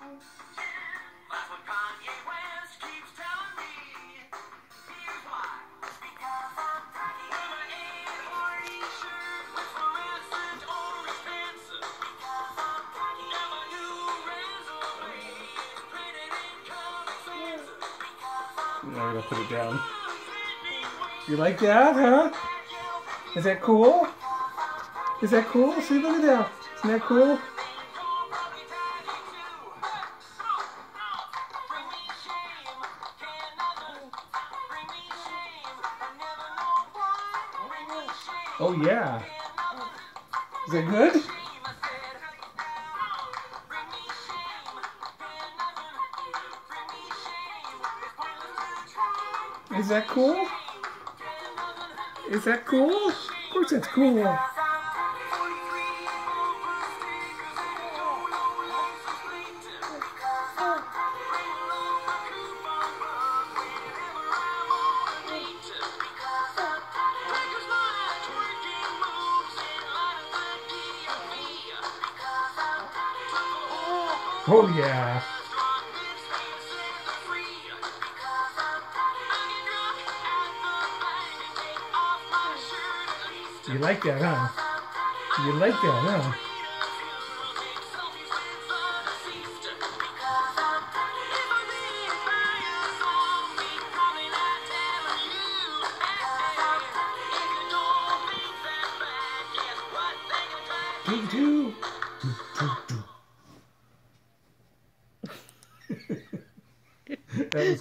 Now I'm gonna put it down. You like that, huh? Is that cool? Is that cool? See, look at that. Isn't that cool? Shame, yeah. Is to good? Is that cool? Is that cool? Of course it's cool. Oh yeah. You like that, huh? You like that, huh? Do do that was